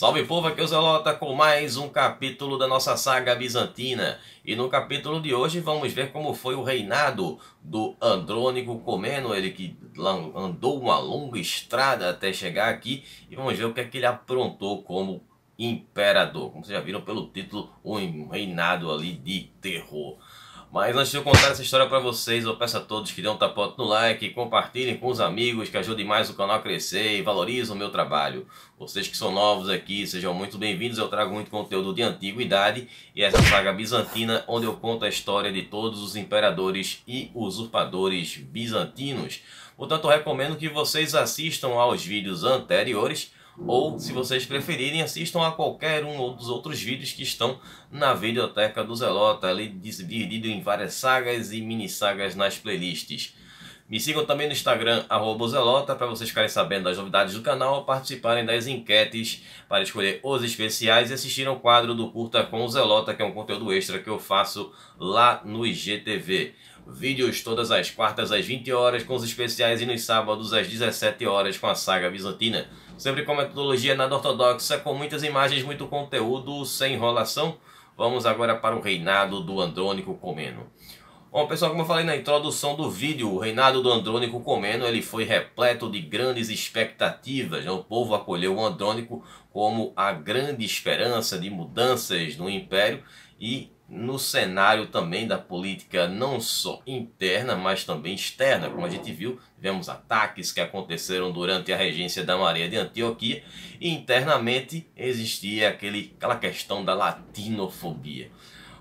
Salve povo, aqui é o Zelota com mais um capítulo da nossa saga bizantina. E no capítulo de hoje vamos ver como foi o reinado do Andrônico Comeno, ele que andou uma longa estrada até chegar aqui. E vamos ver o que é que ele aprontou como imperador. Como vocês já viram pelo título, um reinado ali de terror. Mas antes de eu contar essa história para vocês, eu peço a todos que dêem um tapote no like, compartilhem com os amigos, que ajudem mais o canal a crescer e valorizem o meu trabalho. Vocês que são novos aqui, sejam muito bem-vindos. Eu trago muito conteúdo de antiguidade e essa saga bizantina, onde eu conto a história de todos os imperadores e usurpadores bizantinos. Portanto, recomendo que vocês assistam aos vídeos anteriores ou, se vocês preferirem, assistam a qualquer um dos outros vídeos que estão na videoteca do Zelota, ali dividido em várias sagas e mini sagas nas playlists. Me sigam também no Instagram, Zelota, para vocês ficarem sabendo das novidades do canal, participarem das enquetes para escolher os especiais e assistir ao quadro do Curta com o Zelota, que é um conteúdo extra que eu faço lá no IGTV. Vídeos todas as quartas às 20 horas com os especiais e nos sábados às 17 horas com a saga bizantina. Sempre com metodologia nada ortodoxa, com muitas imagens, muito conteúdo, sem enrolação. Vamos agora para o reinado do Andrônico Comeno. Bom, pessoal, como eu falei na introdução do vídeo, o reinado do Andrônico Comeno ele foi repleto de grandes expectativas. O povo acolheu o Andrônico como a grande esperança de mudanças no Império e no cenário também da política não só interna, mas também externa. Como a gente viu, tivemos ataques que aconteceram durante a regência da Maria de Antioquia e internamente existia aquele, aquela questão da latinofobia.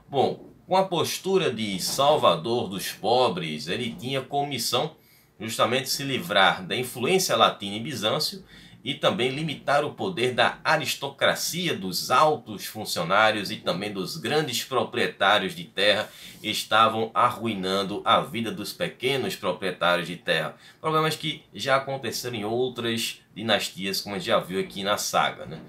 Bom, com a postura de salvador dos pobres, ele tinha como missão justamente se livrar da influência latina em Bizâncio e também limitar o poder da aristocracia, dos altos funcionários e também dos grandes proprietários de terra estavam arruinando a vida dos pequenos proprietários de terra. Problemas que já aconteceram em outras dinastias, como a gente já viu aqui na saga. Né?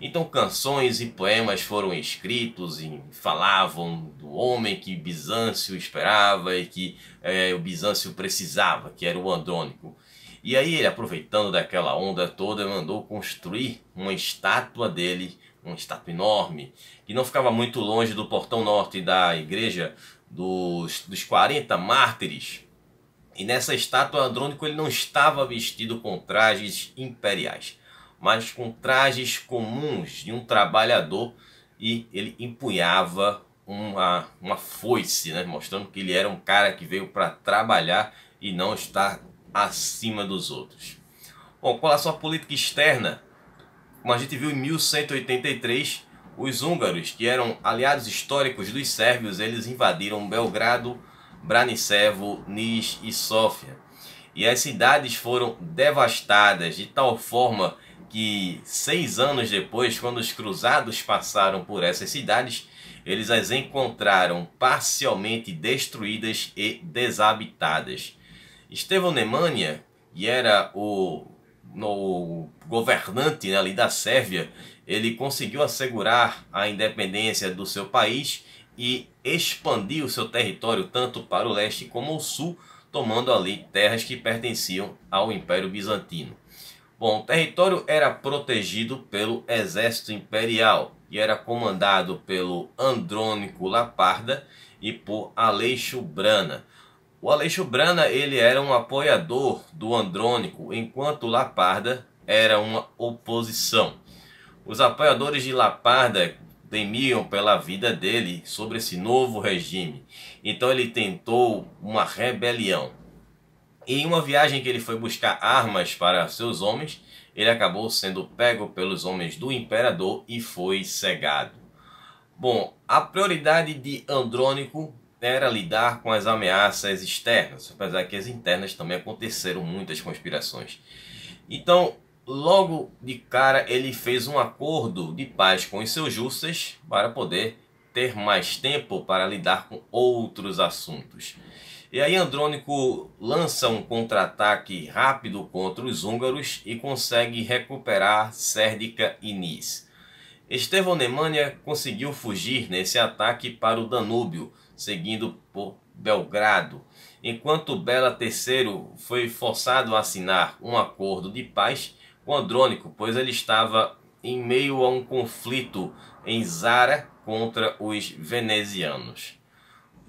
Então canções e poemas foram escritos e falavam do homem que Bizâncio esperava e que é, o Bizâncio precisava, que era o Andrônico. E aí ele, aproveitando daquela onda toda, mandou construir uma estátua dele, uma estátua enorme, que não ficava muito longe do portão norte da igreja dos, dos 40 mártires. E nessa estátua Andrônico ele não estava vestido com trajes imperiais, mas com trajes comuns de um trabalhador e ele empunhava uma, uma foice, né? mostrando que ele era um cara que veio para trabalhar e não estar acima dos outros. Bom, com relação à política externa, como a gente viu em 1183, os húngaros, que eram aliados históricos dos sérvios, eles invadiram Belgrado, Branicevo, Nis e Sófia. E as cidades foram devastadas de tal forma que seis anos depois, quando os cruzados passaram por essas cidades, eles as encontraram parcialmente destruídas e desabitadas. Estevão Nemanja, que era o, governante né, ali da Sérvia, ele conseguiu assegurar a independência do seu país e expandir o seu território tanto para o leste como o sul, tomando ali terras que pertenciam ao Império Bizantino. Bom, o território era protegido pelo exército imperial e era comandado pelo Andrônico Laparda e por Aleixo Brana. O Aleixo Brana ele era um apoiador do Andrônico, enquanto Laparda era uma oposição. Os apoiadores de Laparda temiam pela vida dele sobre esse novo regime. Então ele tentou uma rebelião. Em uma viagem que ele foi buscar armas para seus homens, ele acabou sendo pego pelos homens do imperador e foi cegado. Bom, a prioridade de Andrônico era lidar com as ameaças externas, apesar que as internas também aconteceram muitas conspirações. Então, logo de cara, ele fez um acordo de paz com os seus justas para poder ter mais tempo para lidar com outros assuntos. E aí Andrônico lança um contra-ataque rápido contra os húngaros e consegue recuperar Sérdica e Nis. Estevão Nemanja conseguiu fugir nesse ataque para o Danúbio, seguindo por Belgrado, enquanto Bela III foi forçado a assinar um acordo de paz com Andrônico, pois ele estava em meio a um conflito em Zara contra os venezianos.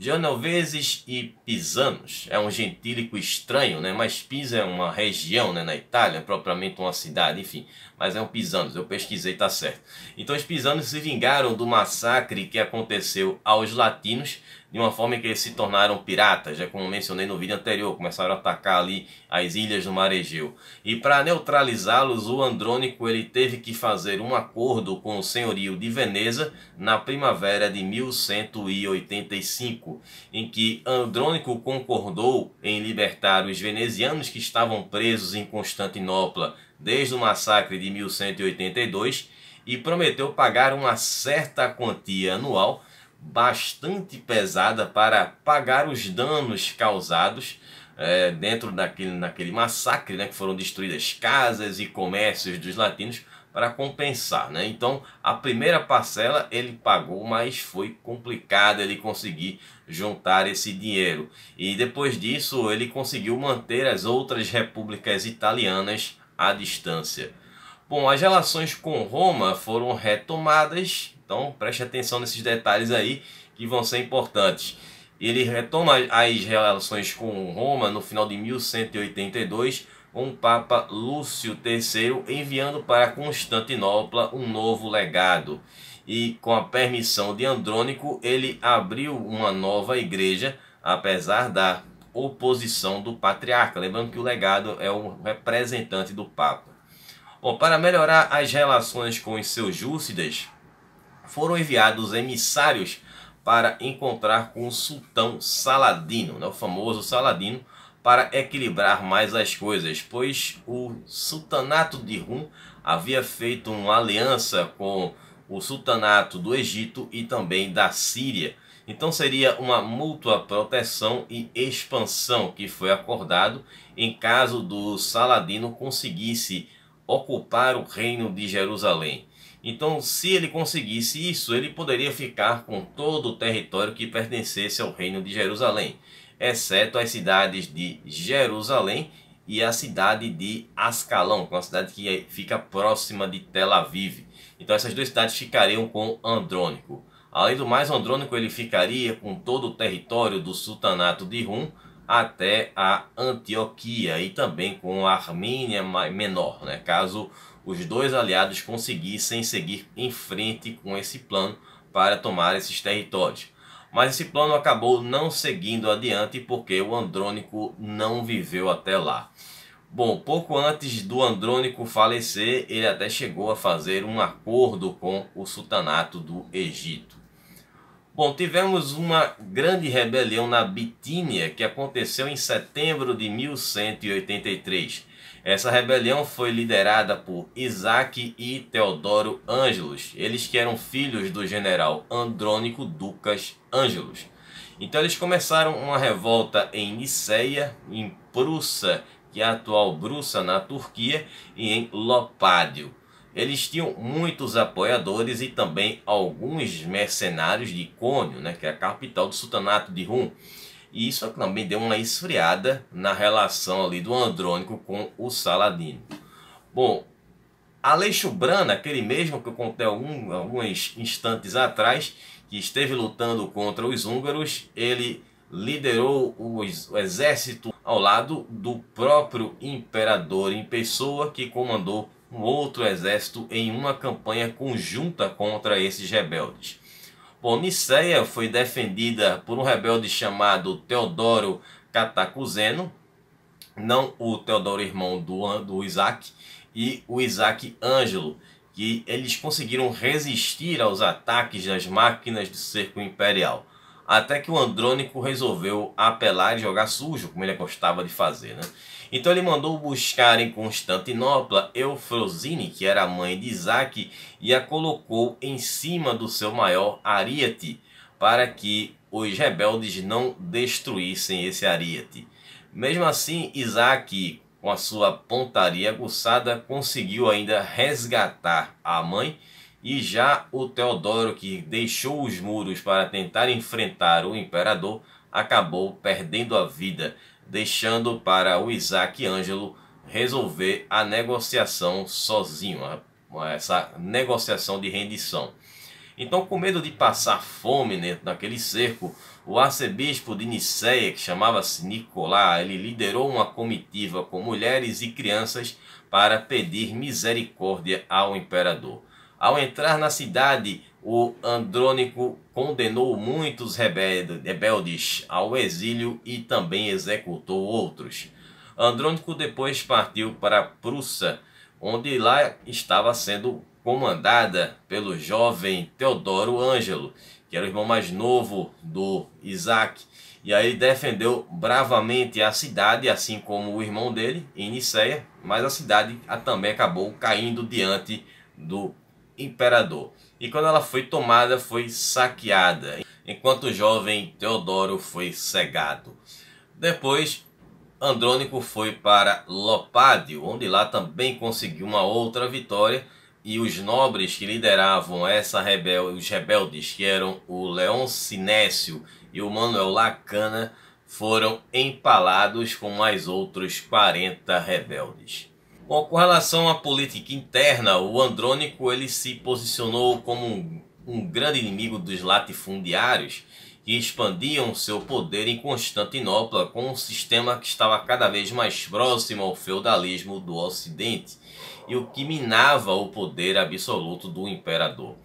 Genoveses e pisanos é um gentílico estranho, né? mas Pisa é uma região né? na Itália, propriamente uma cidade, enfim, mas é um pisanos, eu pesquisei, tá certo. Então os pisanos se vingaram do massacre que aconteceu aos latinos de uma forma que eles se tornaram piratas, já como mencionei no vídeo anterior, começaram a atacar ali as ilhas do Mar Egeu. E para neutralizá-los, o Andrônico ele teve que fazer um acordo com o senhorio de Veneza na primavera de 1185, em que Andrônico concordou em libertar os venezianos que estavam presos em Constantinopla desde o massacre de 1182 e prometeu pagar uma certa quantia anual bastante pesada para pagar os danos causados é, dentro daquele, daquele massacre, né, que foram destruídas casas e comércios dos latinos para compensar, né? Então, a primeira parcela ele pagou, mas foi complicado ele conseguir juntar esse dinheiro. E depois disso, ele conseguiu manter as outras repúblicas italianas à distância. Bom, as relações com Roma foram retomadas então preste atenção nesses detalhes aí que vão ser importantes. Ele retoma as relações com Roma no final de 1182 com o Papa Lúcio III enviando para Constantinopla um novo legado. E com a permissão de Andrônico, ele abriu uma nova igreja, apesar da oposição do patriarca. Lembrando que o legado é o representante do Papa. Bom, para melhorar as relações com os seus Júcidas, foram enviados emissários para encontrar com o sultão Saladino, né, o famoso Saladino, para equilibrar mais as coisas, pois o sultanato de Rum havia feito uma aliança com o sultanato do Egito e também da Síria. Então seria uma mútua proteção e expansão que foi acordado em caso do Saladino conseguisse ocupar o reino de Jerusalém. Então, se ele conseguisse isso, ele poderia ficar com todo o território que pertencesse ao reino de Jerusalém, exceto as cidades de Jerusalém e a cidade de Ascalão, que é uma cidade que fica próxima de Tel Aviv. Então, essas duas cidades ficariam com Andrônico. Além do mais, Andrônico ele ficaria com todo o território do sultanato de Rum até a Antioquia e também com a Armênia menor, né? caso os dois aliados conseguissem seguir em frente com esse plano para tomar esses territórios. Mas esse plano acabou não seguindo adiante porque o Andrônico não viveu até lá. Bom, pouco antes do Andrônico falecer, ele até chegou a fazer um acordo com o sultanato do Egito. Bom, tivemos uma grande rebelião na Bitínia que aconteceu em setembro de 1183 essa rebelião foi liderada por Isaac e Teodoro Ângelos, eles que eram filhos do general Andrônico Ducas Ângelos. Então eles começaram uma revolta em Niceia, em Prussa, que é a atual Brussa na Turquia, e em Lopádio. Eles tinham muitos apoiadores e também alguns mercenários de Cônio, né, que é a capital do sultanato de Rum. E isso também deu uma esfriada na relação ali do Andrônico com o Saladino. Bom, Aleixo Brana, aquele mesmo que eu contei algum, alguns instantes atrás, que esteve lutando contra os húngaros, ele liderou o, o exército ao lado do próprio imperador em pessoa, que comandou um outro exército em uma campanha conjunta contra esses rebeldes. Bom, Niceia foi defendida por um rebelde chamado Teodoro Catacuzeno, não o Teodoro irmão do, do Isaac, e o Isaac Ângelo, que eles conseguiram resistir aos ataques das máquinas do cerco imperial. Até que o Andrônico resolveu apelar e jogar sujo, como ele gostava de fazer. Né? Então ele mandou buscar em Constantinopla Eufrosine, que era a mãe de Isaac, e a colocou em cima do seu maior ariete, para que os rebeldes não destruíssem esse ariete. Mesmo assim, Isaac, com a sua pontaria aguçada, conseguiu ainda resgatar a mãe, e já o Teodoro, que deixou os muros para tentar enfrentar o imperador, acabou perdendo a vida deixando para o Isaac Ângelo resolver a negociação sozinho. essa negociação de rendição. Então, com medo de passar fome dentro daquele cerco, o arcebispo de Niceia, que chamava-se Nicolá, ele liderou uma comitiva com mulheres e crianças para pedir misericórdia ao imperador. Ao entrar na cidade, o Andrônico condenou muitos rebeldes ao exílio e também executou outros. Andrônico depois partiu para a Prússia, onde lá estava sendo comandada pelo jovem Teodoro Ângelo, que era o irmão mais novo do Isaac. E aí defendeu bravamente a cidade, assim como o irmão dele, em Niceia, mas a cidade também acabou caindo diante do imperador. E quando ela foi tomada, foi saqueada, enquanto o jovem Teodoro foi cegado. Depois, Andrônico foi para Lopádio, onde lá também conseguiu uma outra vitória, e os nobres que lideravam essa rebel os rebeldes, que eram o Leão Sinécio e o Manuel Lacana, foram empalados com mais outros 40 rebeldes. Bom, com relação à política interna, o Andrônico ele se posicionou como um, um grande inimigo dos latifundiários que expandiam seu poder em Constantinopla com um sistema que estava cada vez mais próximo ao feudalismo do Ocidente e o que minava o poder absoluto do imperador.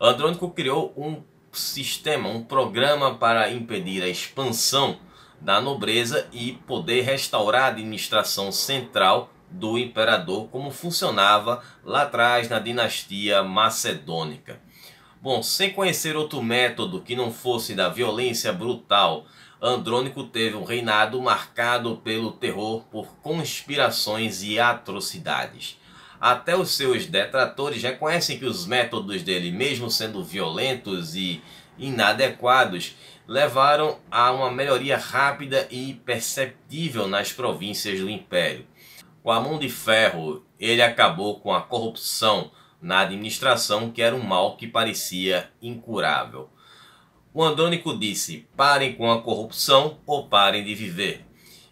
Andrônico criou um sistema, um programa para impedir a expansão da nobreza e poder restaurar a administração central do imperador, como funcionava lá atrás na dinastia macedônica. Bom, sem conhecer outro método que não fosse da violência brutal, Andrônico teve um reinado marcado pelo terror por conspirações e atrocidades. Até os seus detratores reconhecem que os métodos dele, mesmo sendo violentos e inadequados, levaram a uma melhoria rápida e perceptível nas províncias do império. Com a mão de ferro, ele acabou com a corrupção na administração, que era um mal que parecia incurável. O Andrônico disse: parem com a corrupção ou parem de viver.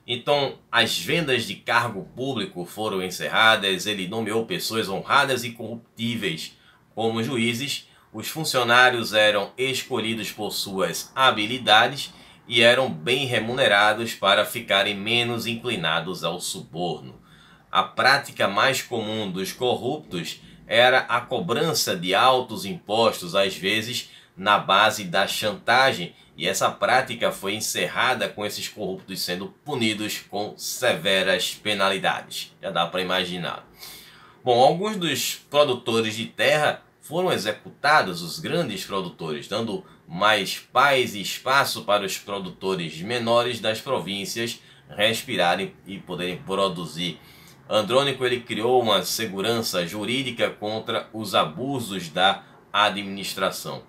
Então, as vendas de cargo público foram encerradas, ele nomeou pessoas honradas e corruptíveis como juízes, os funcionários eram escolhidos por suas habilidades e eram bem remunerados para ficarem menos inclinados ao suborno. A prática mais comum dos corruptos era a cobrança de altos impostos, às vezes na base da chantagem, e essa prática foi encerrada com esses corruptos sendo punidos com severas penalidades. Já dá para imaginar. Bom, alguns dos produtores de terra foram executados, os grandes produtores, dando mais paz e espaço para os produtores menores das províncias respirarem e poderem produzir Andrônico ele criou uma segurança jurídica contra os abusos da administração.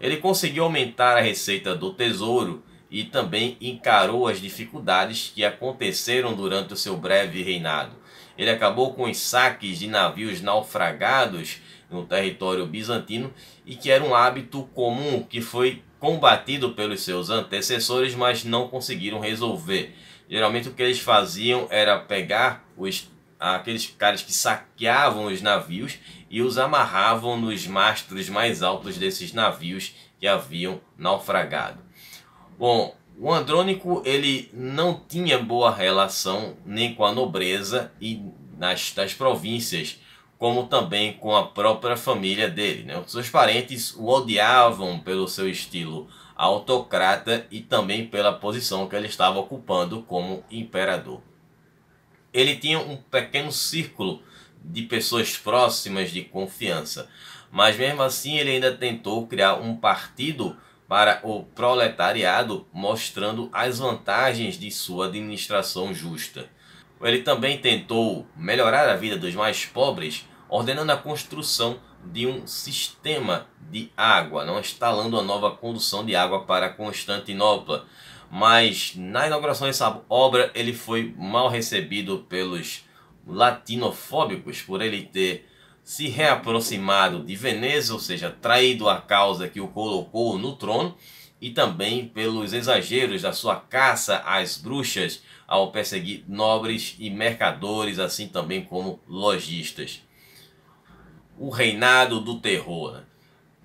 Ele conseguiu aumentar a receita do tesouro e também encarou as dificuldades que aconteceram durante o seu breve reinado. Ele acabou com os saques de navios naufragados no território bizantino e que era um hábito comum que foi combatido pelos seus antecessores, mas não conseguiram resolver. Geralmente o que eles faziam era pegar os, aqueles caras que saqueavam os navios e os amarravam nos mastros mais altos desses navios que haviam naufragado. Bom, o Andrônico ele não tinha boa relação nem com a nobreza e nas das províncias, como também com a própria família dele. Né? Seus parentes o odiavam pelo seu estilo autocrata e também pela posição que ele estava ocupando como imperador. Ele tinha um pequeno círculo de pessoas próximas de confiança, mas mesmo assim ele ainda tentou criar um partido para o proletariado, mostrando as vantagens de sua administração justa. Ele também tentou melhorar a vida dos mais pobres, ordenando a construção de um sistema de água, não instalando uma nova condução de água para Constantinopla. Mas na inauguração dessa obra ele foi mal recebido pelos latinofóbicos por ele ter se reaproximado de Veneza, ou seja, traído a causa que o colocou no trono, e também pelos exageros da sua caça às bruxas ao perseguir nobres e mercadores, assim também como lojistas. o reinado do terror.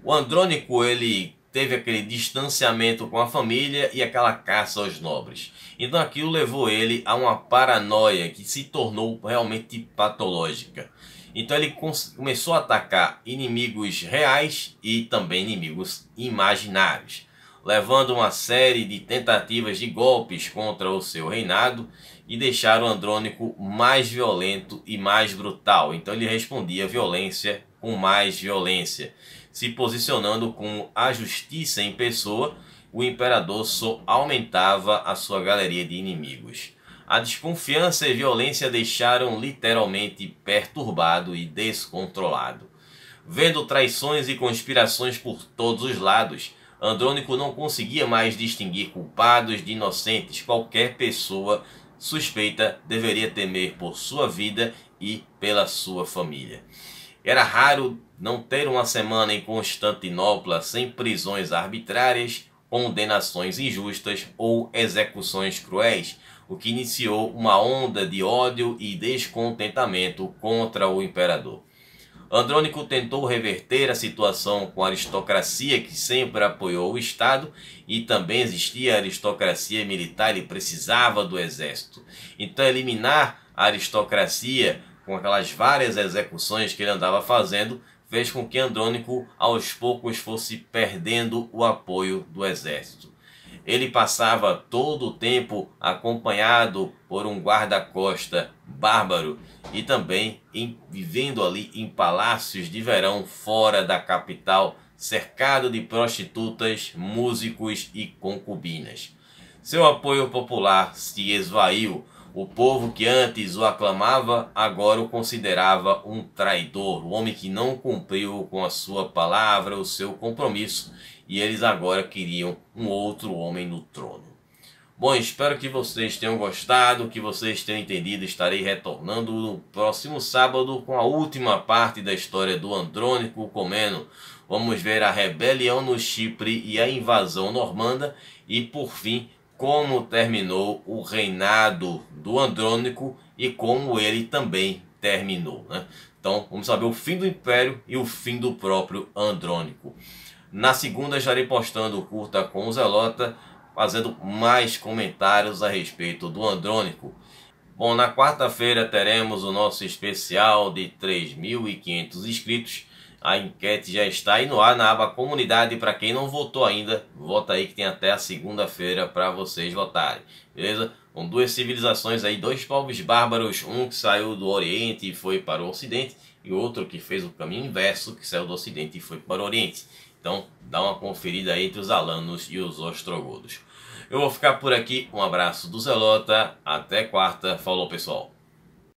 O Andrônico ele teve aquele distanciamento com a família e aquela caça aos nobres. Então aquilo levou ele a uma paranoia que se tornou realmente patológica. Então ele começou a atacar inimigos reais e também inimigos imaginários, levando uma série de tentativas de golpes contra o seu reinado e deixaram o Andrônico mais violento e mais brutal. Então ele respondia violência com mais violência se posicionando como a justiça em pessoa, o imperador só aumentava a sua galeria de inimigos. A desconfiança e violência deixaram literalmente perturbado e descontrolado. Vendo traições e conspirações por todos os lados, Andrônico não conseguia mais distinguir culpados de inocentes. Qualquer pessoa suspeita deveria temer por sua vida e pela sua família. Era raro não ter uma semana em Constantinopla sem prisões arbitrárias, condenações injustas ou execuções cruéis, o que iniciou uma onda de ódio e descontentamento contra o imperador. Andrônico tentou reverter a situação com a aristocracia que sempre apoiou o Estado e também existia a aristocracia militar e precisava do exército. Então eliminar a aristocracia com aquelas várias execuções que ele andava fazendo, fez com que Andrônico aos poucos fosse perdendo o apoio do exército. Ele passava todo o tempo acompanhado por um guarda-costa bárbaro e também em, vivendo ali em palácios de verão fora da capital, cercado de prostitutas, músicos e concubinas. Seu apoio popular se esvaiu o povo que antes o aclamava, agora o considerava um traidor, o homem que não cumpriu com a sua palavra, o seu compromisso, e eles agora queriam um outro homem no trono. Bom, espero que vocês tenham gostado, que vocês tenham entendido. Estarei retornando no próximo sábado com a última parte da história do Andrônico Comeno. Vamos ver a rebelião no Chipre e a invasão normanda e, por fim, como terminou o reinado do Andrônico e como ele também terminou. Né? Então vamos saber o fim do Império e o fim do próprio Andrônico. Na segunda estarei postando o curta com o Zelota, fazendo mais comentários a respeito do Andrônico. Bom, na quarta-feira teremos o nosso especial de 3.500 inscritos a enquete já está aí no ar na aba comunidade. Para quem não votou ainda, vota aí que tem até a segunda-feira para vocês votarem. Beleza? Com duas civilizações aí, dois povos bárbaros, um que saiu do Oriente e foi para o Ocidente, e outro que fez o caminho inverso, que saiu do Ocidente e foi para o Oriente. Então, dá uma conferida aí entre os alanos e os ostrogodos. Eu vou ficar por aqui. Um abraço do Zelota. Até quarta. Falou, pessoal.